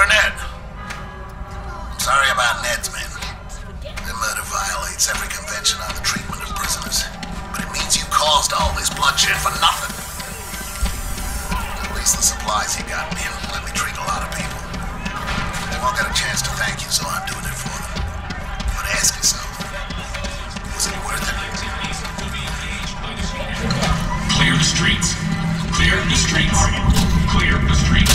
Burnett. I'm sorry about Ned's men. Their murder violates every convention on the treatment of prisoners. But it means you caused all this bloodshed for nothing. At least the supplies you got me let me treat a lot of people. They won't get a chance to thank you, so I'm doing it for them. But ask yourself, was it worth it? Clear the streets. Clear the streets. Clear the streets.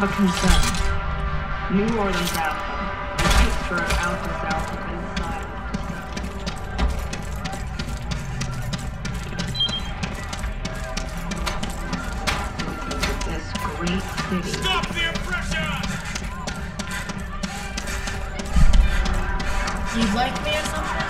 have a concern. New Orleans Alpha. The picture of Alpha's Alpha inside. This great city. Stop the oppression! You like me or something?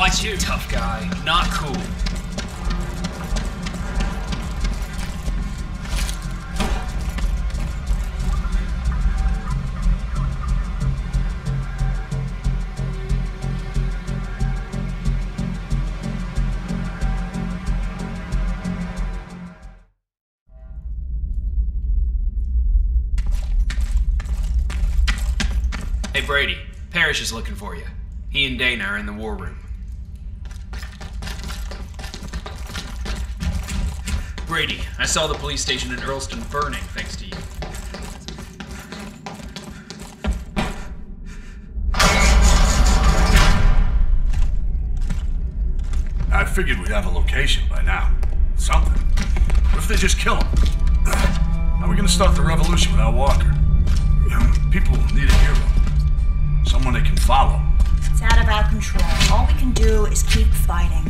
Watch you, tough guy. Not cool. Hey Brady, Parrish is looking for you. He and Dana are in the war room. Brady, I saw the police station in Earlston burning thanks to you. I figured we'd have a location by now. Something. What if they just kill him? How are we gonna start the revolution without Walker? People need a hero. Someone they can follow. It's out of our control. All we can do is keep fighting.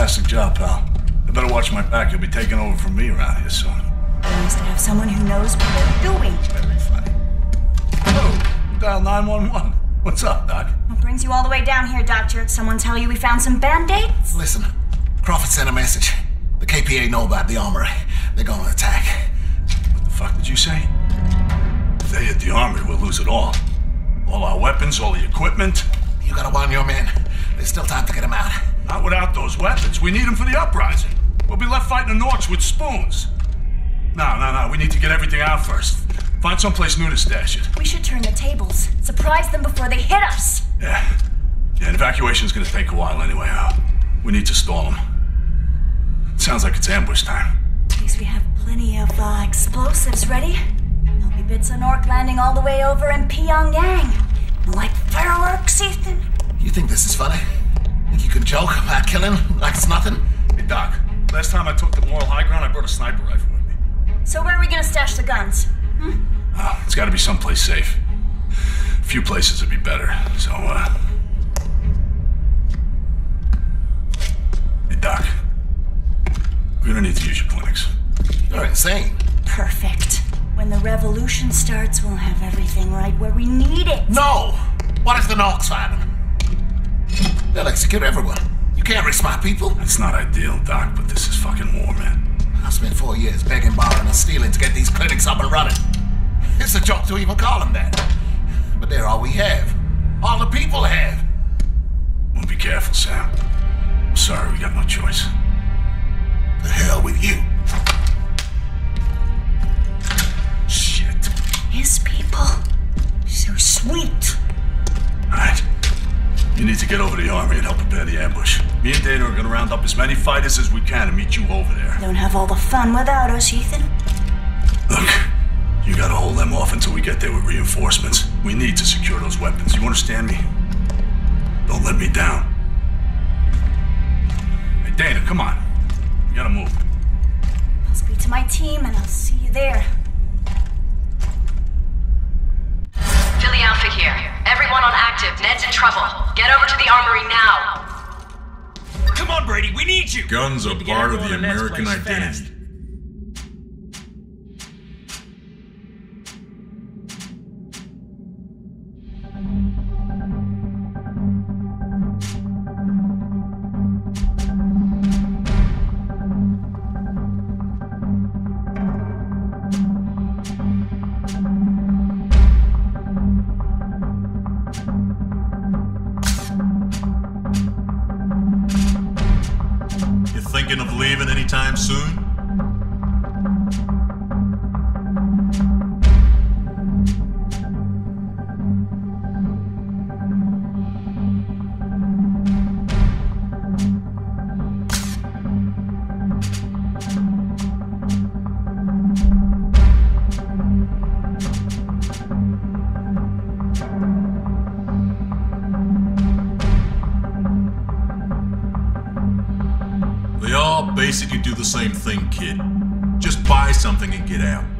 Fantastic job, pal. I better watch my back. You'll be taking over from me around here soon. Nice to have someone who knows what they're doing. Very funny. Oh, dial 911. What's up, Doc? What brings you all the way down here, Doctor? Did someone tell you we found some band-aids? Listen, Crawford sent a message. The KPA know about the armory. They're gonna attack. What the fuck did you say? If they hit the armory, we'll lose it all. All our weapons, all the equipment. You gotta warn your men. There's still time to get them out. Not without those weapons. We need them for the uprising. We'll be left fighting the Norks with spoons. No, no, no. We need to get everything out first. Find someplace new to stash it. We should turn the tables. Surprise them before they hit us. Yeah. Yeah, an evacuation's gonna take a while anyway. Uh, we need to stall them. Sounds like it's ambush time. At least we have plenty of uh, explosives ready. There'll be bits of Nork landing all the way over in Pyongyang. Like fireworks, Ethan. You think this is funny? Think you can joke about killing like it's nothing? Hey, Doc. Last time I took the moral high ground, I brought a sniper rifle with me. So where are we gonna stash the guns? Oh, it's gotta be someplace safe. A few places would be better. So, uh. Hey, Doc. We're gonna need to use your clinics. You're insane. Perfect. When the revolution starts, we'll have everything right where we need it. No! What if the Norks find them? They'll execute everyone. You can't risk my people. That's not ideal, Doc, but this is fucking war, man. I spent four years begging, borrowing, and stealing to get these clinics up and running. It's a joke to even call them that. But they're all we have. All the people have. Well, be careful, Sam. I'm sorry, we got no choice. The hell with you. Shit. His people. So sweet. Alright. You need to get over to the army and help prepare the ambush. Me and Dana are gonna round up as many fighters as we can and meet you over there. Don't have all the fun without us, Ethan. Look, you gotta hold them off until we get there with reinforcements. We need to secure those weapons. You understand me? Don't let me down. Hey, Dana, come on. We gotta move. I'll speak to my team and I'll see you there. Everyone on active. Ned's in trouble. Get over to the armory now. Come on, Brady, we need you! Guns are part of the American identity. fast. We all basically do the same thing, kid. Just buy something and get out.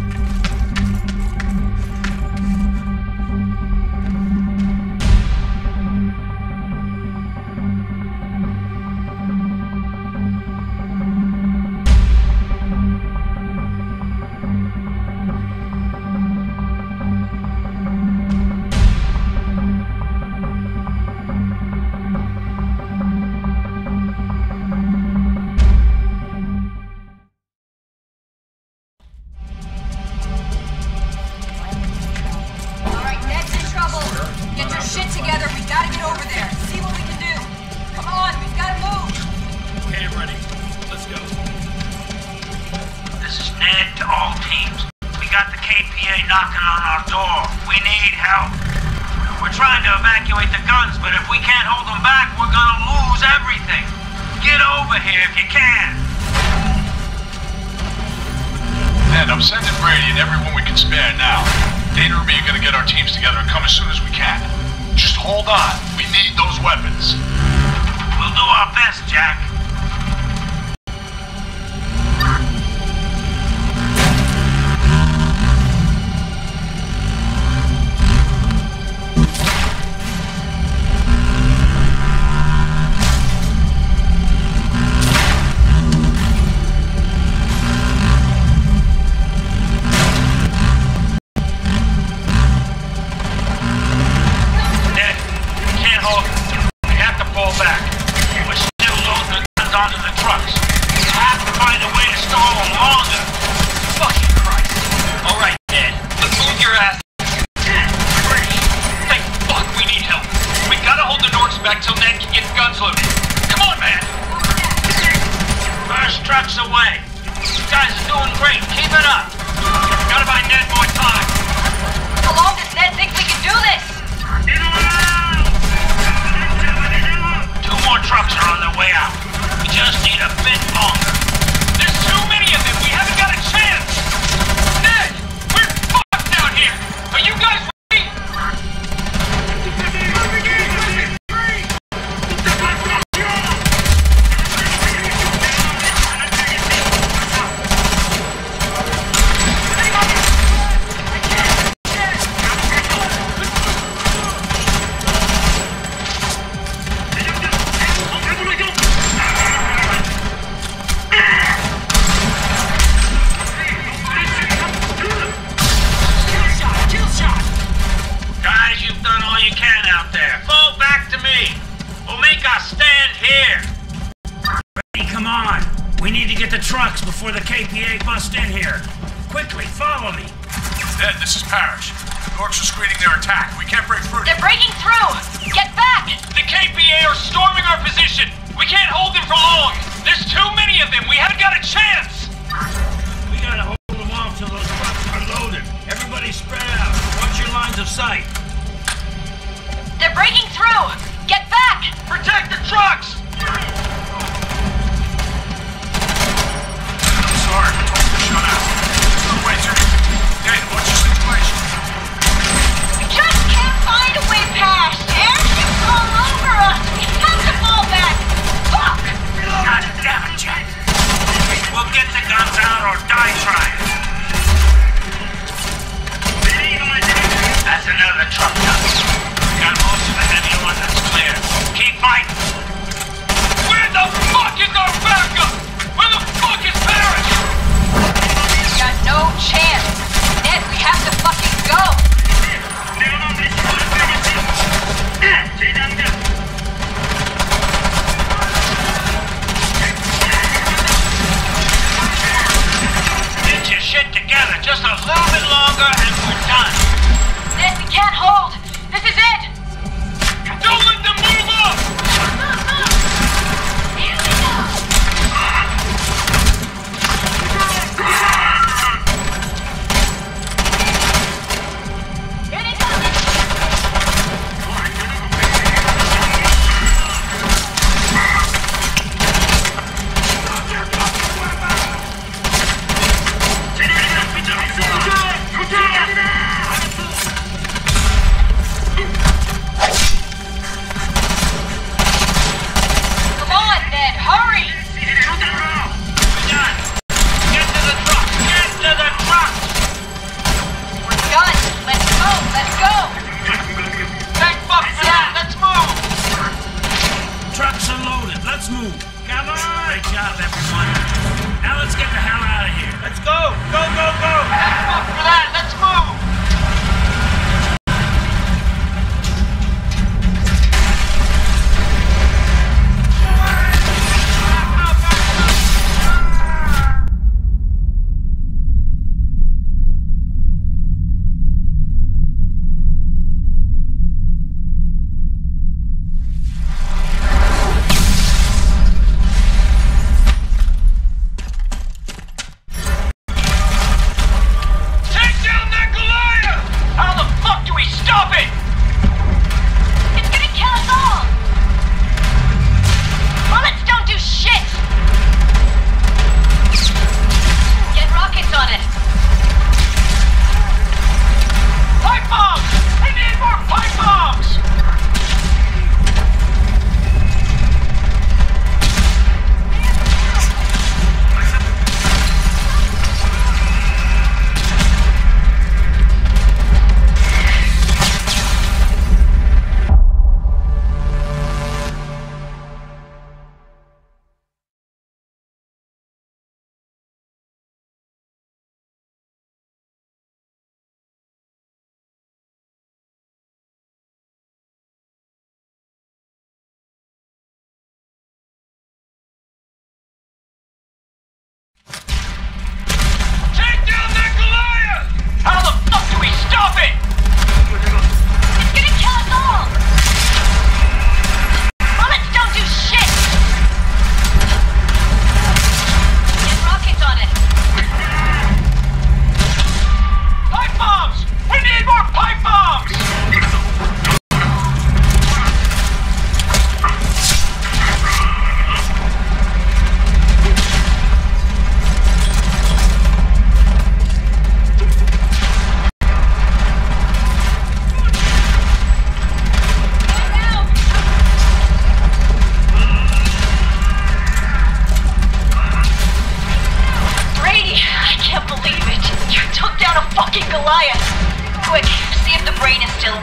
got the KPA knocking on our door. We need help. We're trying to evacuate the guns, but if we can't hold them back, we're gonna lose everything. Get over here if you can. Ned, I'm sending Brady and everyone we can spare now. Dana and me are gonna get our teams together and come as soon as we can. Just hold on. We need those weapons. We'll do our best, Jack. We need to get the trucks before the KPA bust in here. Quickly, follow me. Ed, this is Parrish. The Norks are screening their attack. We can't break through. They're breaking through! Get back! The KPA are storming our position! We can't hold them for long! There's too many of them! We haven't got a chance! We gotta hold them off till those trucks are loaded. Everybody spread out. Watch your lines of sight. They're breaking through! Get back! Protect the trucks! Just can't find a way past.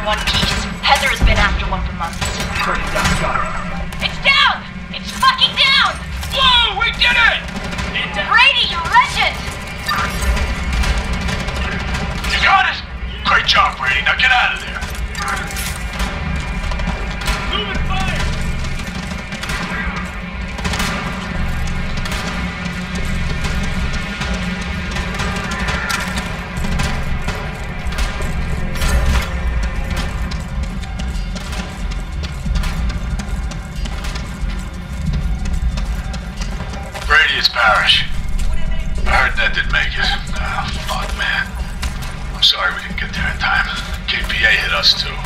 one us too.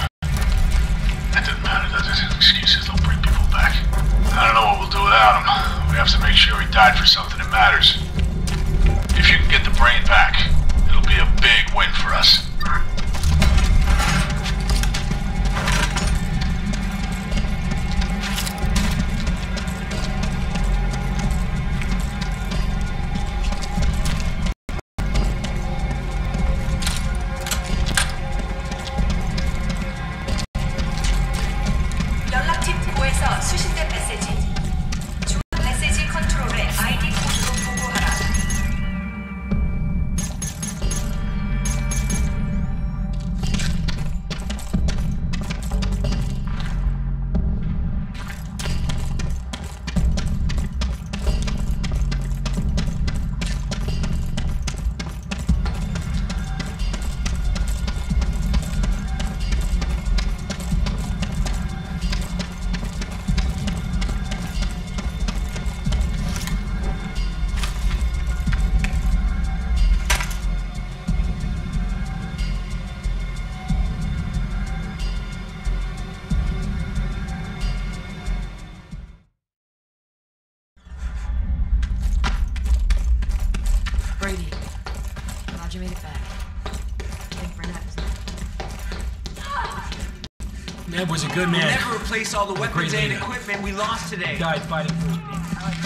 Ned was a good man. Never replace all the great weapons and equipment we lost today. Died fighting for his people.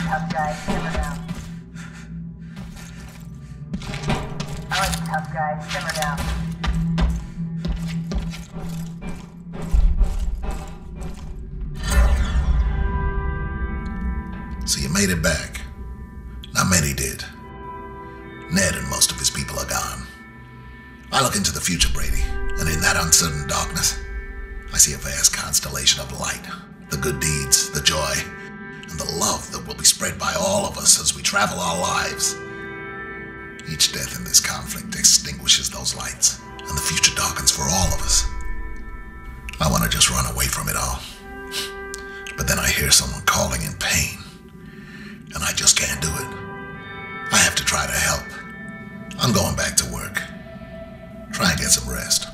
Tough guy, simmer down. I like tough guy, simmer down. So you made it back. Not many did. Ned and most of his people are gone. I look into the future, Brady, and in that uncertain darkness, I see a vast constellation of light. The good deeds, the joy, and the love that will be spread by all of us as we travel our lives. Each death in this conflict extinguishes those lights, and the future darkens for all of us. I want to just run away from it all. But then I hear someone calling in pain, and I just can't do it. I have to try to help. I'm going back to work. Try and get some rest.